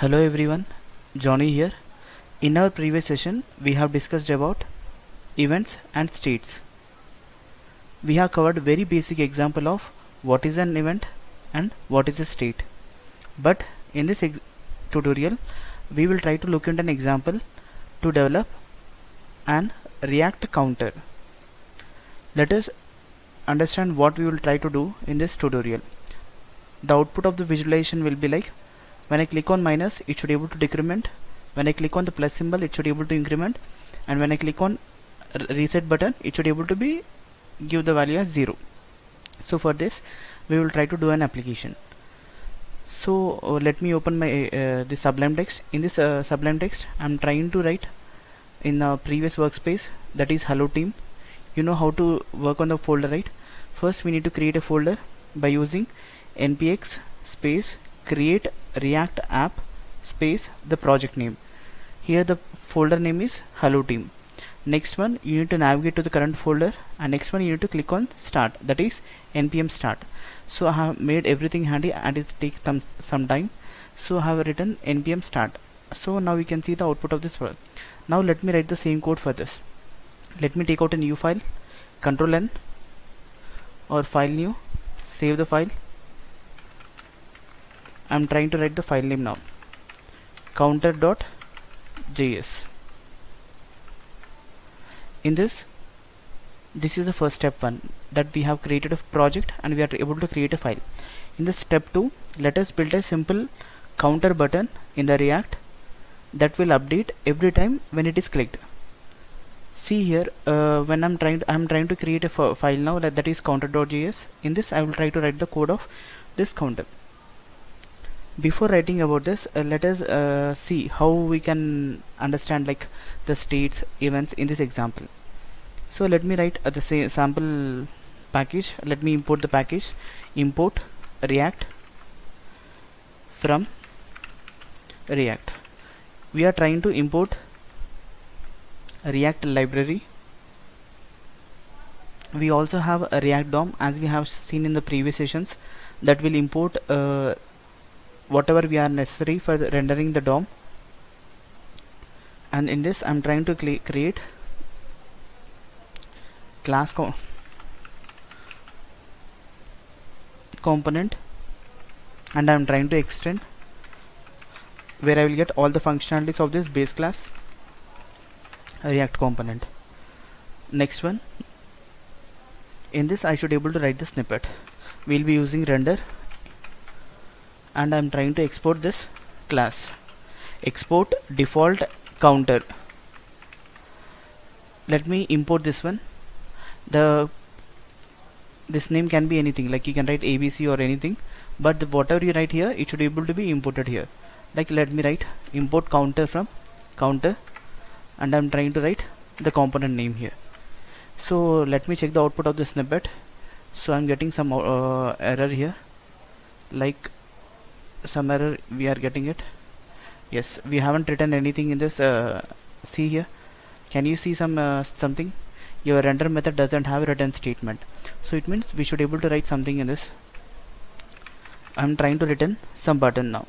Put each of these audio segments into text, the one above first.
Hello everyone, Johnny here. In our previous session, we have discussed about events and states. We have covered very basic example of what is an event and what is a state. But in this tutorial, we will try to look at an example to develop an React counter. Let us understand what we will try to do in this tutorial. The output of the visualization will be like when I click on minus it should be able to decrement. When I click on the plus symbol it should be able to increment. And when I click on reset button it should be able to be give the value as 0 so for this we will try to do an application. So uh, let me open my uh, this sublime text. In this uh, sublime text I'm trying to write in the previous workspace that is hello team. You know how to work on the folder right? First we need to create a folder by using npx space create react app space the project name. Here the folder name is hello team. Next one you need to navigate to the current folder and next one you need to click on start that is npm start. So I have made everything handy and it takes some, some time. So I have written npm start. So now we can see the output of this file. Now let me write the same code for this. Let me take out a new file control n or file new save the file I'm trying to write the file name now. counter.js in this this is the first step one that we have created a project and we are able to create a file. In the step 2 let us build a simple counter button in the react that will update every time when it is clicked. See here uh, when I'm trying to, I'm trying to create a file now that, that is counter.js in this I will try to write the code of this counter before writing about this uh, let us uh, see how we can understand like the states events in this example. So let me write uh, the same sample package. Let me import the package. Import react from react. We are trying to import react library. We also have a react dom as we have seen in the previous sessions that will import uh, whatever we are necessary for rendering the DOM. And in this I'm trying to create class co component. And I'm trying to extend where I will get all the functionalities of this base class react component. Next one. In this I should able to write the snippet. We'll be using render and I'm trying to export this class. Export default counter. Let me import this one. The this name can be anything. Like you can write ABC or anything. But the, whatever you write here it should be able to be imported here. Like let me write import counter from counter. And I'm trying to write the component name here. So let me check the output of the snippet. So I'm getting some uh, error here. Like some error we are getting it. Yes we haven't written anything in this uh, see here. Can you see some uh, something? Your render method doesn't have a return statement. So it means we should able to write something in this. I'm trying to return some button now.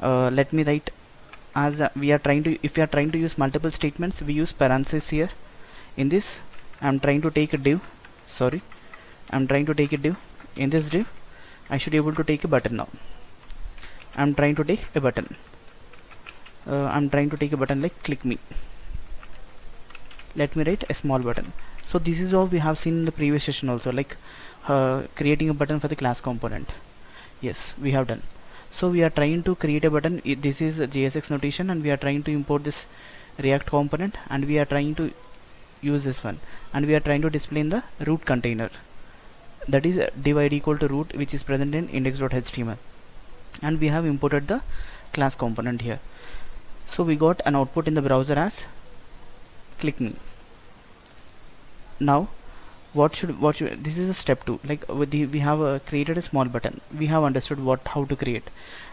Uh, let me write as uh, we are trying to if we are trying to use multiple statements we use parentheses here. In this I'm trying to take a div sorry. I'm trying to take a div. In this div I should be able to take a button now I'm trying to take a button. Uh, I'm trying to take a button like click me. Let me write a small button. So this is all we have seen in the previous session also like uh, creating a button for the class component. Yes we have done. So we are trying to create a button. This is a JSX notation and we are trying to import this react component and we are trying to use this one. And we are trying to display in the root container. That is div id equal to root which is present in index.html and we have imported the class component here. So we got an output in the browser as click me. Now what should what should this is a step two. Like the, we have uh, created a small button. We have understood what how to create.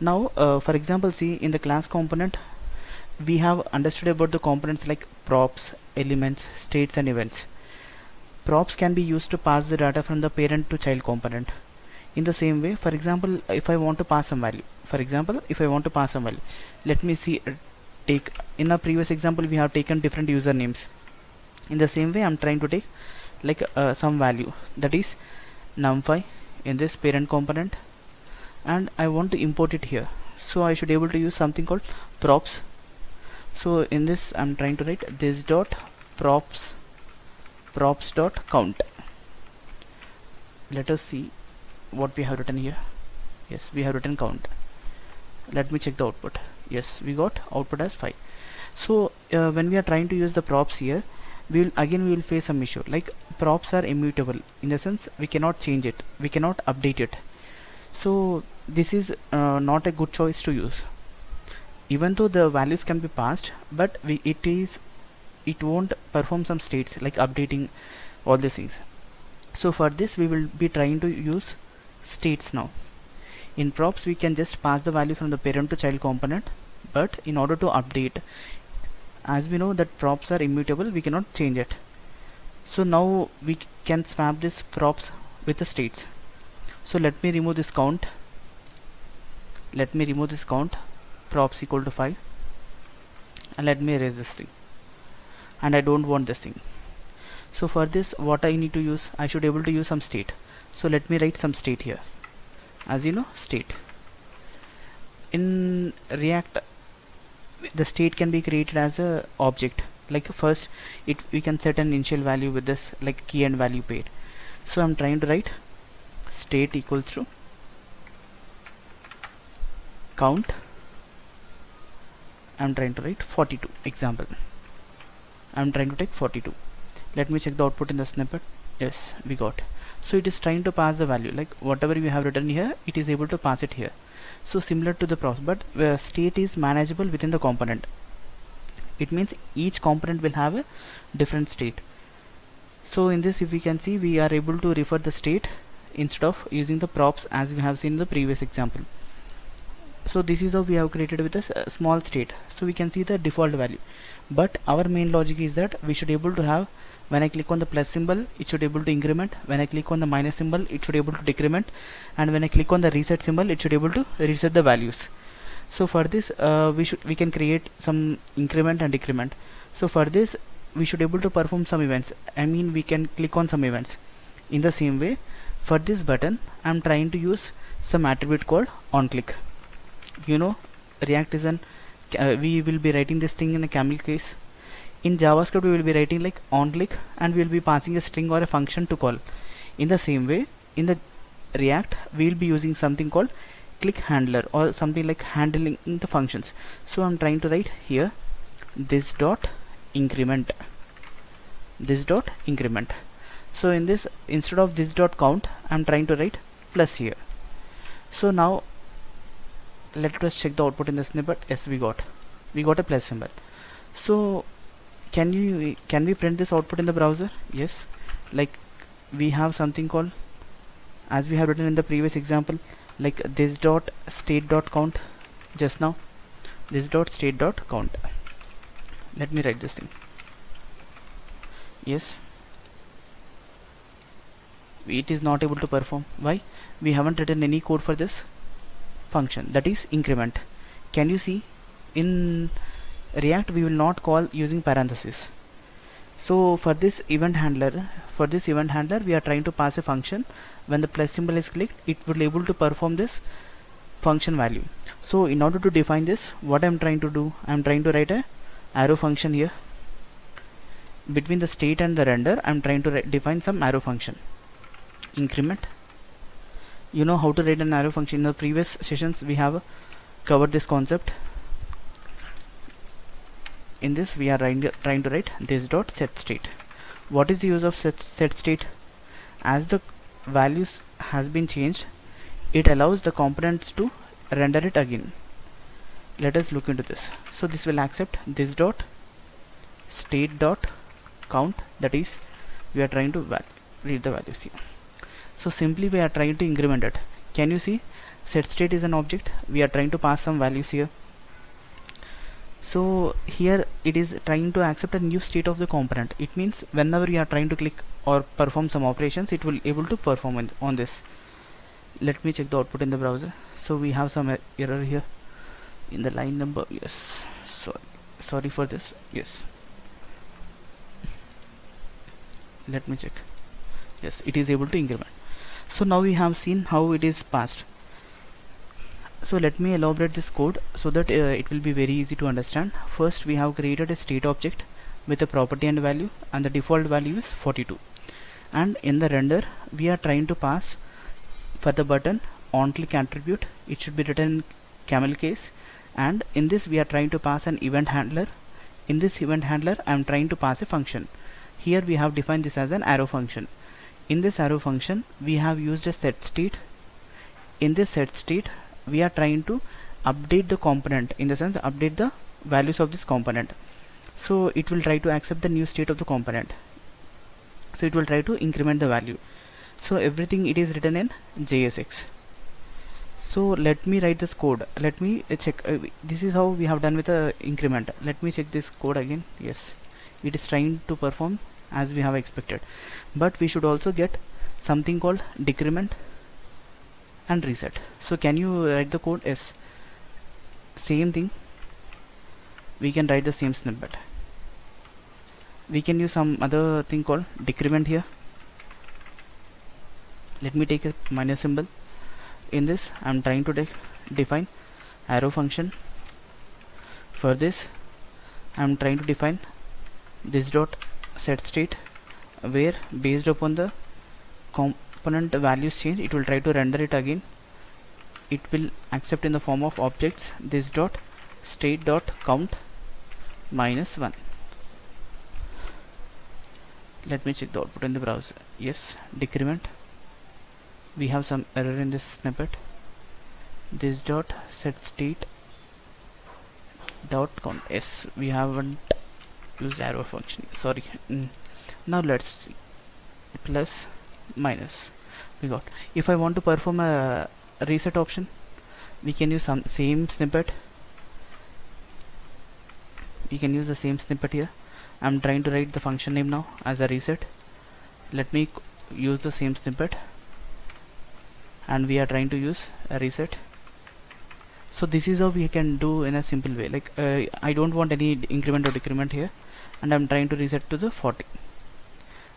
Now uh, for example see in the class component we have understood about the components like props elements states and events. Props can be used to pass the data from the parent to child component in the same way. For example if I want to pass some value for example if I want to pass some value let me see uh, take in our previous example we have taken different usernames in the same way I'm trying to take like uh, some value. That is numpy in this parent component and I want to import it here. So I should be able to use something called props. So in this I'm trying to write this dot props props dot count. Let us see what we have written here. Yes we have written count. Let me check the output. Yes we got output as 5 so uh, when we are trying to use the props here we will again we will face some issue. Like props are immutable. In the sense we cannot change it. We cannot update it. So this is uh, not a good choice to use. Even though the values can be passed but we, it is it won't perform some states like updating all these things. So for this we will be trying to use states now. In props we can just pass the value from the parent to child component but in order to update as we know that props are immutable we cannot change it. So now we can swap this props with the states. So let me remove this count. Let me remove this count. Props equal to 5 and let me erase this thing. And I don't want this thing. So for this what I need to use I should be able to use some state so let me write some state here. As you know state. In react the state can be created as a object. Like first it we can set an initial value with this like key and value pair so I'm trying to write state equals to count. I'm trying to write 42 example. I'm trying to take 42 let me check the output in the snippet. Yes we got so it is trying to pass the value. Like whatever we have written here it is able to pass it here. So similar to the process but uh, state is manageable within the component. It means each component will have a different state. So in this if we can see we are able to refer the state instead of using the props as we have seen in the previous example. So this is how we have created with a small state. So we can see the default value. But our main logic is that we should able to have when I click on the plus symbol it should be able to increment. When I click on the minus symbol it should able to decrement. And when I click on the reset symbol it should be able to reset the values. So for this uh, we should we can create some increment and decrement. So for this we should able to perform some events. I mean we can click on some events. In the same way for this button I'm trying to use some attribute called on click you know react is an uh, we will be writing this thing in a camel case in javascript we will be writing like on click and we will be passing a string or a function to call. In the same way in the react we will be using something called click handler or something like handling the functions. So i'm trying to write here this dot increment this dot increment. So in this instead of this dot count i'm trying to write plus here. So now let us check the output in the snippet yes we got. We got a plus symbol. So can you can we print this output in the browser? Yes. Like we have something called as we have written in the previous example like this dot state dot count just now. This dot state dot count. Let me write this thing. Yes. It is not able to perform. Why? We haven't written any code for this function. That is increment. Can you see? In react we will not call using parenthesis. So for this event handler for this event handler we are trying to pass a function. When the plus symbol is clicked it will be able to perform this function value. So in order to define this what I'm trying to do? I'm trying to write a arrow function here. Between the state and the render I'm trying to define some arrow function. Increment. You know how to write an arrow function. In the previous sessions we have covered this concept in this we are trying to write this dot set state. What is the use of set, set state? As the values has been changed it allows the components to render it again. Let us look into this. So this will accept this dot state dot count that is we are trying to read the values here. So simply we are trying to increment it. Can you see? Set state is an object. We are trying to pass some values here so here it is trying to accept a new state of the component. It means whenever you are trying to click or perform some operations it will able to perform on this. Let me check the output in the browser. So we have some error here in the line number yes. Sorry sorry for this yes. Let me check. Yes it is able to increment. So now we have seen how it is passed so let me elaborate this code so that uh, it will be very easy to understand. First we have created a state object with a property and value and the default value is 42 and in the render we are trying to pass for the button on click attribute. It should be written in camel case. And in this we are trying to pass an event handler. In this event handler I am trying to pass a function. Here we have defined this as an arrow function. In this arrow function we have used a set state. In this set state we are trying to update the component in the sense update the values of this component. So it will try to accept the new state of the component. So it will try to increment the value. So everything it is written in JSX so let me write this code. Let me check uh, this is how we have done with the increment. Let me check this code again. Yes. It is trying to perform as we have expected. But we should also get something called decrement and reset. So can you write the code? Yes. Same thing. We can write the same snippet. We can use some other thing called decrement here. Let me take a minus symbol. In this I'm trying to de define arrow function. For this I'm trying to define this dot set state where based upon the component values change it will try to render it again. It will accept in the form of objects this dot state dot count minus 1 let me check the output in the browser. Yes decrement. We have some error in this snippet. This dot set state dot count. Yes we haven't used arrow function. Sorry. Mm. now let's see. Plus minus. We got. If I want to perform a reset option we can use some same snippet. We can use the same snippet here. I'm trying to write the function name now as a reset. Let me use the same snippet. And we are trying to use a reset. So this is how we can do in a simple way. Like uh, I don't want any increment or decrement here. And I'm trying to reset to the 40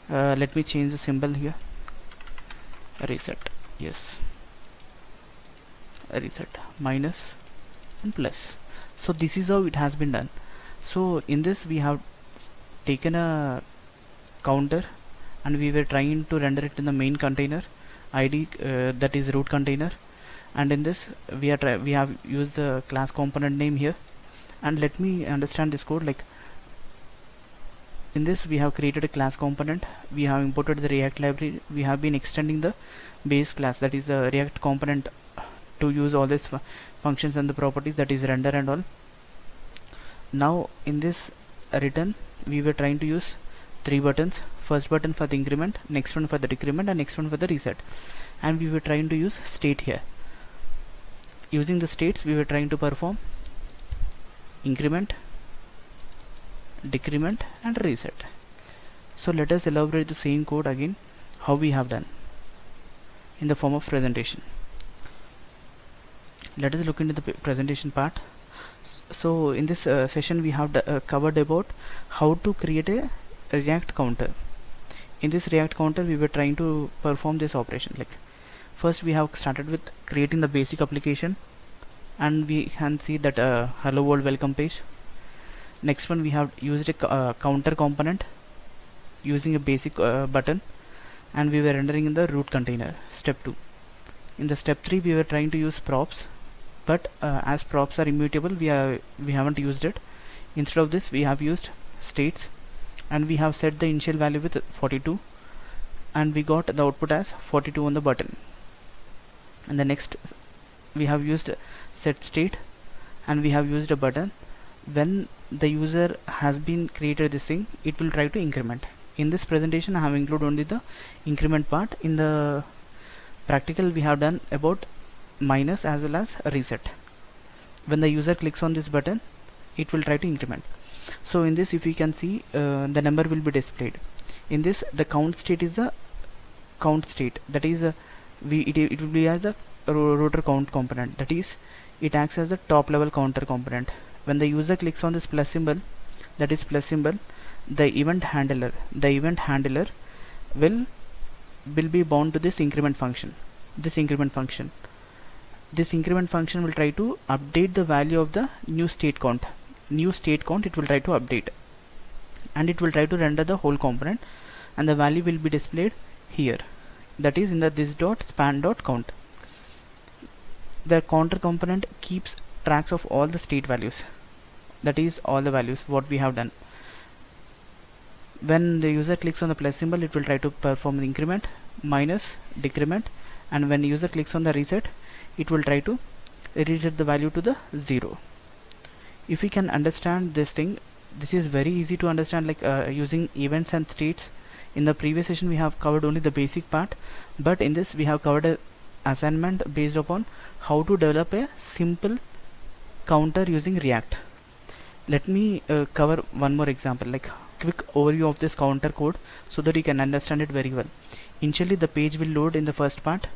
uh, let me change the symbol here reset yes. Reset minus and plus. So this is how it has been done. So in this we have taken a counter and we were trying to render it in the main container id uh, that is root container. And in this we are we have used the class component name here. And let me understand this code like in this we have created a class component. We have imported the react library. We have been extending the base class. That is the react component to use all these fu functions and the properties that is render and all. Now in this return we were trying to use three buttons. First button for the increment next one for the decrement and next one for the reset. And we were trying to use state here. Using the states we were trying to perform increment decrement and reset. So let us elaborate the same code again how we have done in the form of presentation. Let us look into the presentation part. So in this uh, session we have uh, covered about how to create a react counter. In this react counter we were trying to perform this operation. Like first we have started with creating the basic application and we can see that uh, hello world welcome page next one we have used a uh, counter component using a basic uh, button and we were rendering in the root container step 2 in the step 3 we were trying to use props but uh, as props are immutable we are we haven't used it. Instead of this we have used states and we have set the initial value with 42 and we got the output as 42 on the button. And the next we have used set state and we have used a button. When the user has been created this thing it will try to increment. In this presentation I have included only the increment part. In the practical we have done about minus as well as reset. When the user clicks on this button it will try to increment. So in this if you can see uh, the number will be displayed. In this the count state is the count state. That is uh, we it, it will be as a router count component. That is it acts as the top level counter component when the user clicks on this plus symbol that is plus symbol the event handler the event handler will will be bound to this increment function this increment function. This increment function will try to update the value of the new state count. New state count it will try to update. And it will try to render the whole component and the value will be displayed here. That is in the this dot span dot count. The counter component keeps tracks of all the state values. That is all the values what we have done. When the user clicks on the plus symbol it will try to perform the increment minus decrement. And when the user clicks on the reset it will try to reset the value to the zero. If we can understand this thing this is very easy to understand like uh, using events and states. In the previous session we have covered only the basic part. But in this we have covered a assignment based upon how to develop a simple counter using react. Let me uh, cover one more example like quick overview of this counter code so that you can understand it very well. Initially the page will load in the first part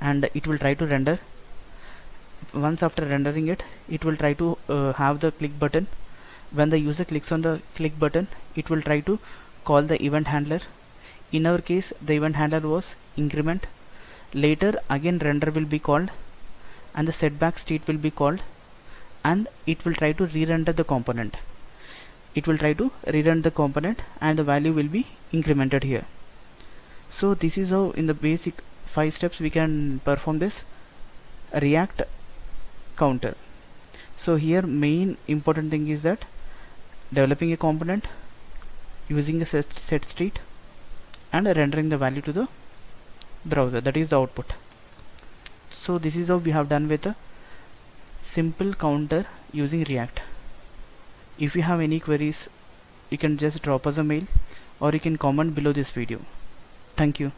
and it will try to render. Once after rendering it it will try to uh, have the click button. When the user clicks on the click button it will try to call the event handler. In our case the event handler was increment. Later again render will be called and the setback state will be called and it will try to re-render the component. It will try to re-render the component and the value will be incremented here. So this is how in the basic five steps we can perform this react counter. So here main important thing is that developing a component using a set, set state and rendering the value to the browser. That is the output. So this is how we have done with a simple counter using react. If you have any queries you can just drop us a mail or you can comment below this video. Thank you